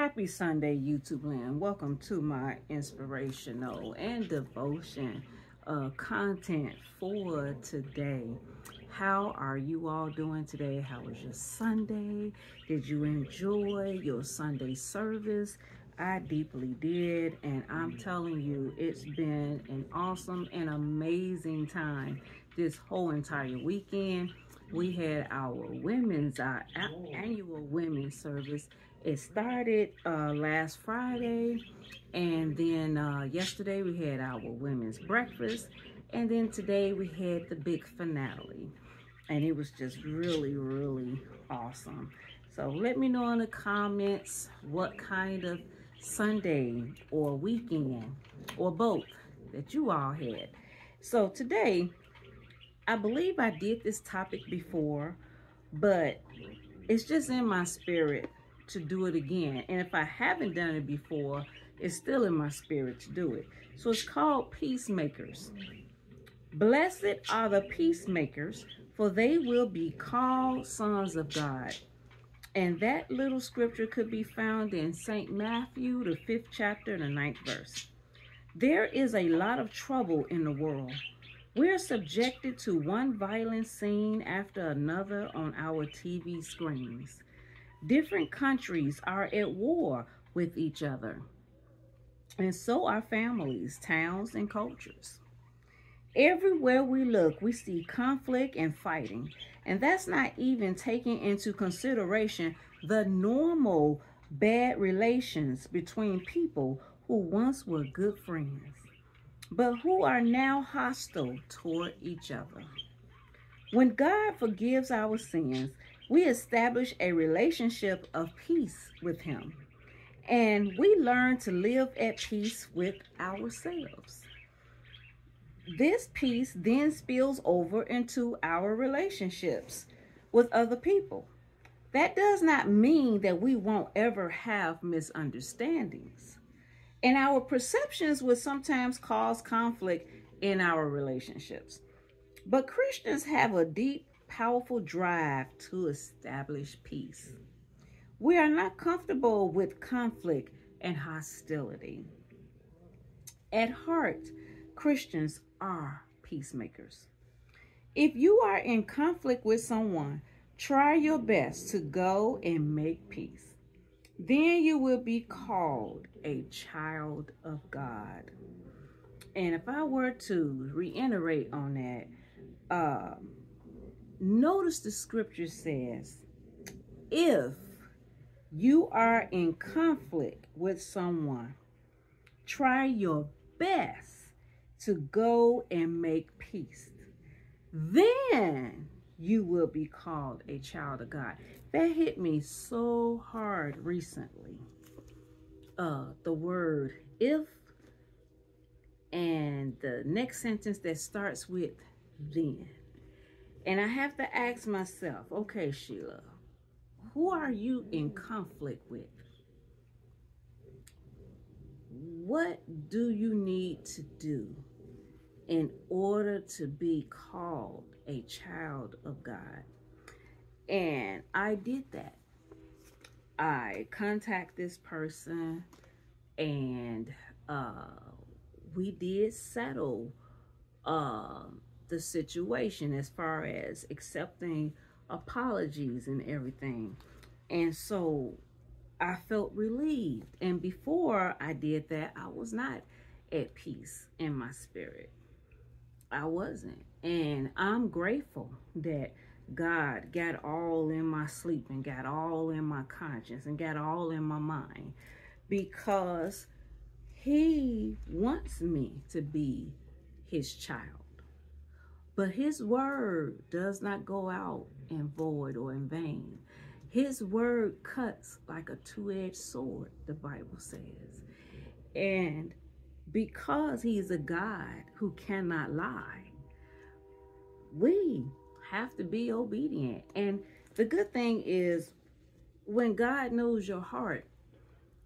Happy Sunday, YouTube land. Welcome to my inspirational and devotion uh, content for today. How are you all doing today? How was your Sunday? Did you enjoy your Sunday service? I deeply did, and I'm telling you, it's been an awesome and amazing time this whole entire weekend. We had our women's, our annual women's service it started uh, last Friday, and then uh, yesterday we had our women's breakfast, and then today we had the big finale. And it was just really, really awesome. So let me know in the comments what kind of Sunday or weekend or both that you all had. So today, I believe I did this topic before, but it's just in my spirit to do it again. And if I haven't done it before, it's still in my spirit to do it. So it's called Peacemakers. Blessed are the peacemakers, for they will be called sons of God. And that little scripture could be found in St. Matthew, the fifth chapter, the ninth verse. There is a lot of trouble in the world. We're subjected to one violent scene after another on our TV screens. Different countries are at war with each other. And so are families, towns, and cultures. Everywhere we look, we see conflict and fighting. And that's not even taking into consideration the normal bad relations between people who once were good friends, but who are now hostile toward each other. When God forgives our sins, we establish a relationship of peace with him. And we learn to live at peace with ourselves. This peace then spills over into our relationships with other people. That does not mean that we won't ever have misunderstandings. And our perceptions will sometimes cause conflict in our relationships. But Christians have a deep powerful drive to establish peace. We are not comfortable with conflict and hostility. At heart, Christians are peacemakers. If you are in conflict with someone, try your best to go and make peace. Then you will be called a child of God. And if I were to reiterate on that, um, Notice the scripture says, if you are in conflict with someone, try your best to go and make peace. Then you will be called a child of God. That hit me so hard recently. Uh, the word if and the next sentence that starts with then. And I have to ask myself, okay, Sheila, who are you in conflict with? What do you need to do in order to be called a child of God? And I did that. I contact this person and uh, we did settle uh, the situation as far as accepting apologies and everything. And so I felt relieved. And before I did that, I was not at peace in my spirit. I wasn't. And I'm grateful that God got all in my sleep and got all in my conscience and got all in my mind because he wants me to be his child. But his word does not go out in void or in vain. His word cuts like a two-edged sword, the Bible says. And because he's a God who cannot lie, we have to be obedient. And the good thing is when God knows your heart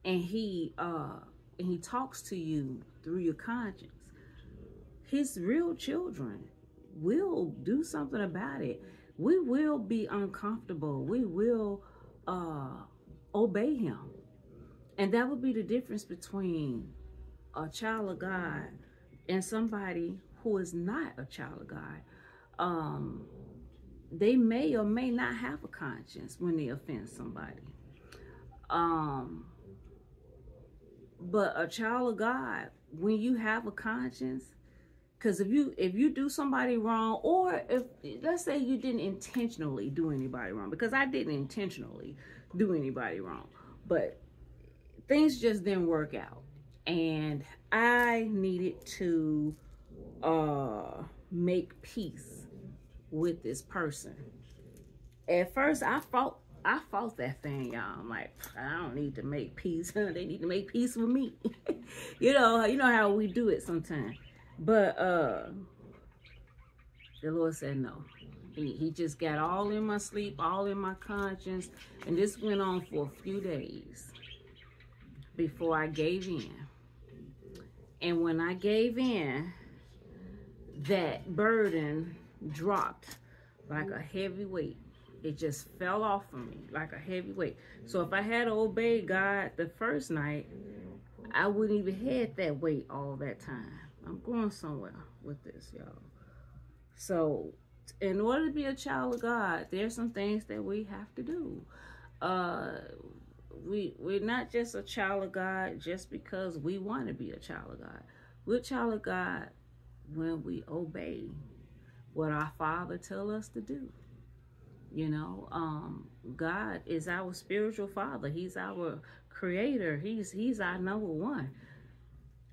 and he uh and he talks to you through your conscience, his real children will do something about it. We will be uncomfortable. We will uh, obey him. And that would be the difference between a child of God and somebody who is not a child of God. Um, they may or may not have a conscience when they offend somebody. Um, but a child of God, when you have a conscience, because if you if you do somebody wrong, or if let's say you didn't intentionally do anybody wrong, because I didn't intentionally do anybody wrong, but things just didn't work out, and I needed to uh make peace with this person. At first, I fought I fought that thing, y'all. I'm like, I don't need to make peace. they need to make peace with me. you know, you know how we do it sometimes. But uh the Lord said no. He, he just got all in my sleep, all in my conscience. And this went on for a few days before I gave in. And when I gave in, that burden dropped like a heavy weight. It just fell off of me like a heavy weight. So if I had obeyed God the first night, I wouldn't even had that weight all that time. I'm going somewhere with this, y'all. So in order to be a child of God, there's some things that we have to do. Uh, we we're not just a child of God just because we want to be a child of God. We're child of God when we obey what our Father tell us to do. You know, um, God is our spiritual father. He's our creator. He's he's our number one.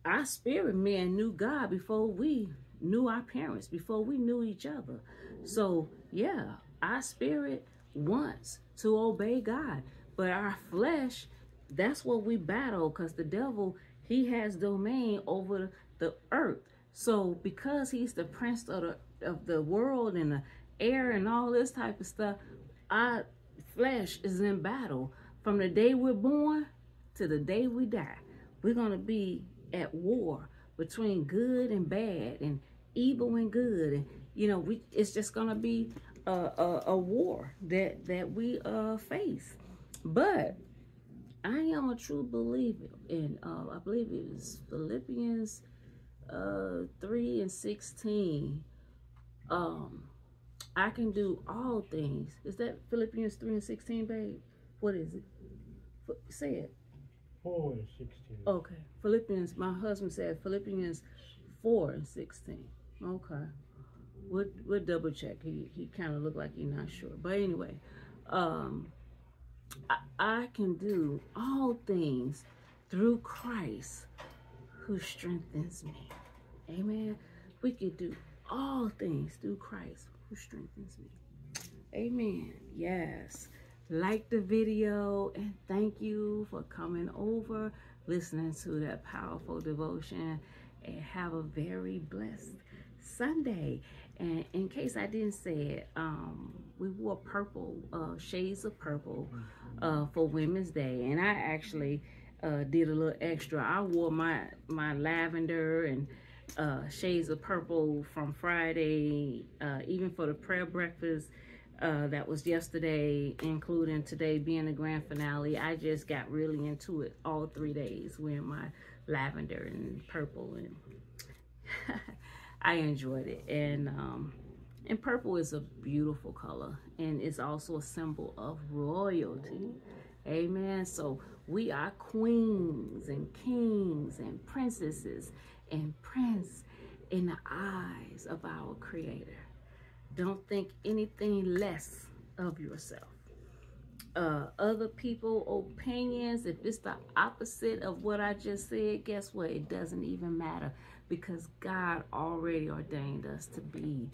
Our spirit man knew God before we knew our parents, before we knew each other. So yeah, our spirit wants to obey God. But our flesh, that's what we battle because the devil, he has domain over the earth. So because he's the prince of the of the world and the air and all this type of stuff, our flesh is in battle from the day we're born to the day we die. We're going to be at war between good and bad and evil and good. And, you know, we it's just going to be a, a, a, war that, that we uh, face. But I am a true believer. And uh, I believe it was Philippians uh, 3 and 16 um, I can do all things. Is that Philippians 3 and 16, babe? What is it? Say it. 4 and 16. Okay. Philippians, my husband said Philippians 4 and 16. Okay. We'll, we'll double check. He, he kind of looked like he's not sure. But anyway, um, I, I can do all things through Christ who strengthens me. Amen. We can do all things through Christ who strengthens me. Amen. Yes. Like the video and thank you for coming over, listening to that powerful devotion, and have a very blessed Sunday. And in case I didn't say it, um, we wore purple, uh, shades of purple uh, for Women's Day. And I actually uh, did a little extra. I wore my, my lavender and uh, shades of purple from Friday, uh, even for the prayer breakfast uh, that was yesterday, including today being the grand finale. I just got really into it all three days, wearing my lavender and purple, and I enjoyed it. And um, and purple is a beautiful color, and it's also a symbol of royalty. Amen. So we are queens and kings and princesses and prince in the eyes of our creator. Don't think anything less of yourself. Uh, other people opinions, if it's the opposite of what I just said, guess what? It doesn't even matter because God already ordained us to be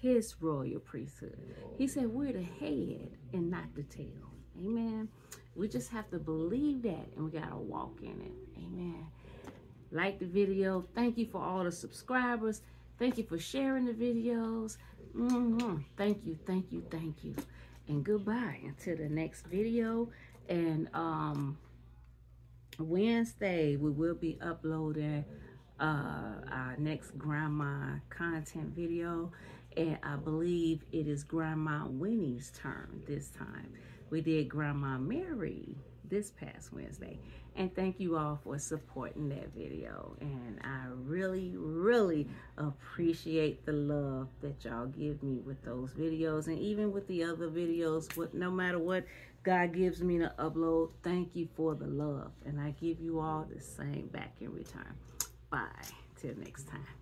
his royal priesthood. He said we're the head and not the tail. Amen. We just have to believe that and we got to walk in it. Amen like the video. Thank you for all the subscribers. Thank you for sharing the videos. Mm -hmm. Thank you, thank you, thank you. And goodbye until the next video. And um, Wednesday, we will be uploading uh, our next grandma content video. And I believe it is Grandma Winnie's turn this time. We did Grandma Mary this past Wednesday. And thank you all for supporting that video. And I really, really appreciate the love that y'all give me with those videos and even with the other videos. What no matter what God gives me to upload, thank you for the love. And I give you all the same back in return. Bye. Till next time.